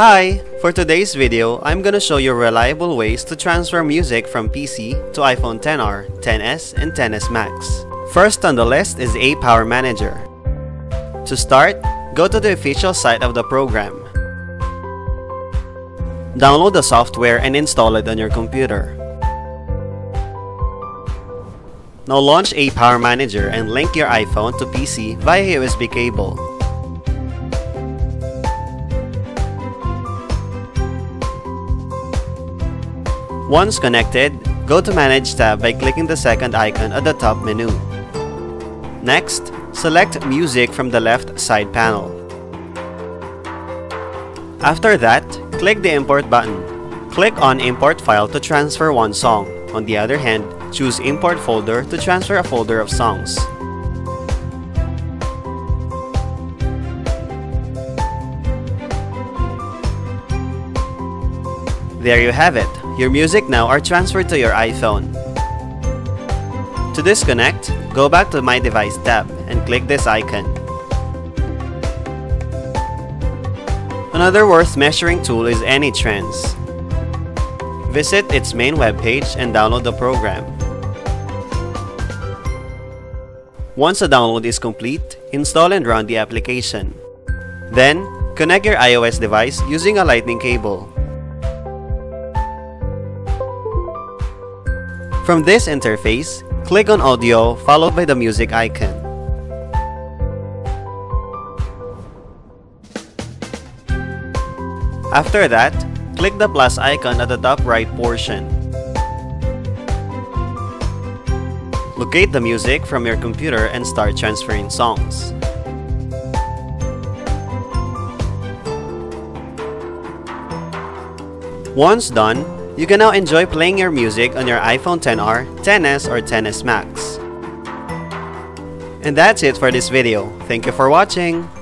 Hi! For today's video, I'm gonna show you reliable ways to transfer music from PC to iPhone XR, XS, and XS Max. First on the list is ApowerManager. To start, go to the official site of the program. Download the software and install it on your computer. Now launch ApowerManager and link your iPhone to PC via USB cable. Once connected, go to Manage tab by clicking the second icon at the top menu. Next, select Music from the left side panel. After that, click the Import button. Click on Import File to transfer one song. On the other hand, choose Import Folder to transfer a folder of songs. There you have it. Your music now are transferred to your iPhone. To disconnect, go back to My Device tab and click this icon. Another worth measuring tool is AnyTrans. Visit its main webpage and download the program. Once the download is complete, install and run the application. Then, connect your iOS device using a lightning cable. From this interface, click on Audio followed by the music icon. After that, click the plus icon at the top right portion. Locate the music from your computer and start transferring songs. Once done, you can now enjoy playing your music on your iPhone XR, XS, or XS Max. And that's it for this video. Thank you for watching!